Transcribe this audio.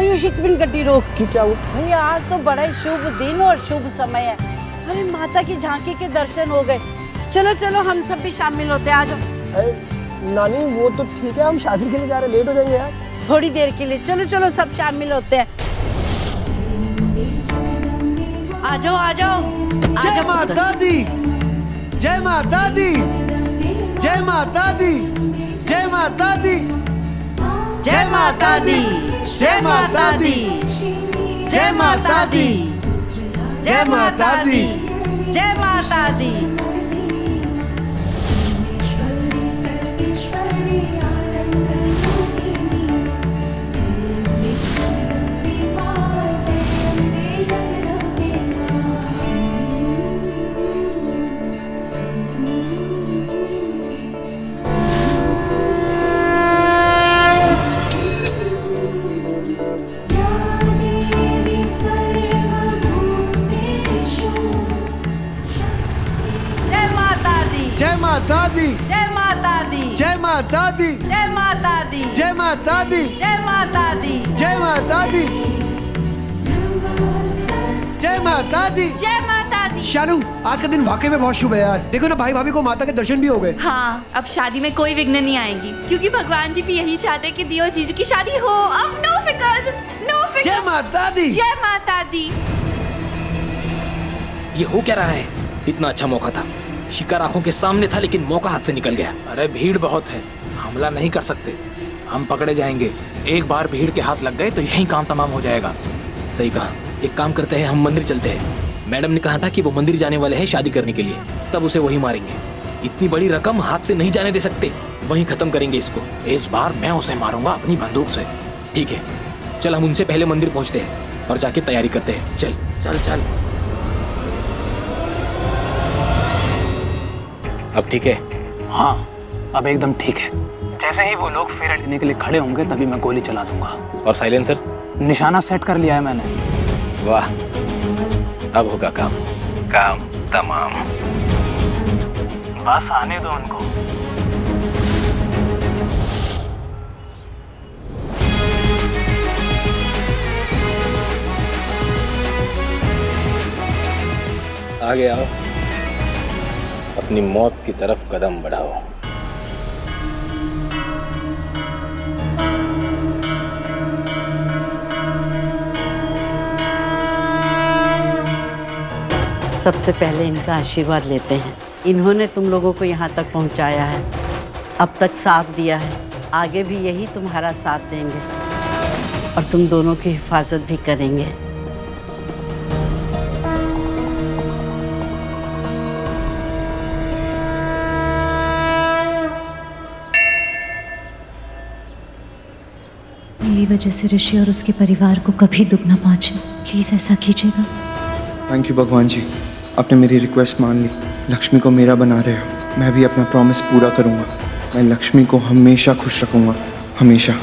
अरे शिकविन गड्डी रोक। कि क्या हुआ? भैया आज तो बड़ा ही शुभ दिन और शुभ समय है। अरे माता की झांकी के दर्शन हो गए। चलो चलो हम सब भी शामिल होते हैं आ जाओ। अरे नानी वो तो ठीक है हम शादी के लिए जा रहे हैं लेट हो जाएँगे यार। थोड़ी देर के लिए। चलो चलो सब शामिल होते हैं। आ जाओ आ जाओ। जय माता। दी जय माता दी जय माता दी जय माता दी जय माता दी जय माता दी। जय माता दी। जय माता दी। जय माता दी। जय माता दी जय माता दी जय माता दी जय माता दी जय माता दी जय माता दी जय माता दी जय माता दी जय माता दी शानू आज का दिन वाकई में बहुत शुभ है यार देखो ना भाई भाभी को माता के दर्शन भी हो गए हाँ अब शादी में कोई विघ्न नहीं आएगी क्योंकि भगवान जी भी यही चाहते हैं कि दियो जीजू की शादी हो अब नो फिकर नो फिकर जय माता दी जय माता दी ये हो क्या रहा है इतना अच्छा मौका था शिकार आँखों के सामने था लेकिन मौका हाथ से निकल गया। अरे भीड़ बहुत है। हमला नहीं कर सकते। हम पकड़े जाएँगे। एक बार भीड़ के हाथ लग गए तो यही काम तमाम हो जाएगा। सही कहा। एक काम करते हैं हम मंदिर चलते हैं। मैडम ने कहा था कि वो मंदिर जाने वाले हैं शादी करने के लिए। तब उसे वही मारेंगे। इतनी बड़ी रकम हाथ से नहीं जाने दे सकते। वहीं खत्म करेंगे इसको। इस बार मैं उसे मारूँगा अपनी बंदूक से। ठीक है। चल हम उनसे पहले मंदिर पहुँचते हैं और जाके तैयारी करते हैं। चल। चल चल। अब ठीक है? हाँ अब एकदम ठीक है। जैसे ही वो लोग फेरा लेने के लिए खड़े होंगे तभी मैं गोली चला दूँगा। और साइलेंसर? निशाना सेट कर लिया है मैंने। वाह अब होगा काम। काम तमाम। बस आने दो उनको। आगे आओ। अपनी मौत की तरफ़ कदम बढ़ाओ। सबसे पहले इनका आशीर्वाद लेते हैं। इन्होंने तुम लोगों को यहाँ तक पहुँचाया है। अब तक साथ दिया है। आगे भी यही तुम्हारा साथ देंगे। और तुम दोनों की हिफाजत भी करेंगे। वजह से ऋषि और उसके परिवार को कभी दुख ना पहुँचे। प्लीज़ ऐसा कीजिएगा। थैंक यू भगवान जी। आपने मेरी रिक्वेस्ट मान ली। लक्ष्मी को मेरा बना रहे हो। मैं भी अपना प्रॉमिस पूरा करूँगा। मैं लक्ष्मी को हमेशा खुश रखूँगा। हमेशा।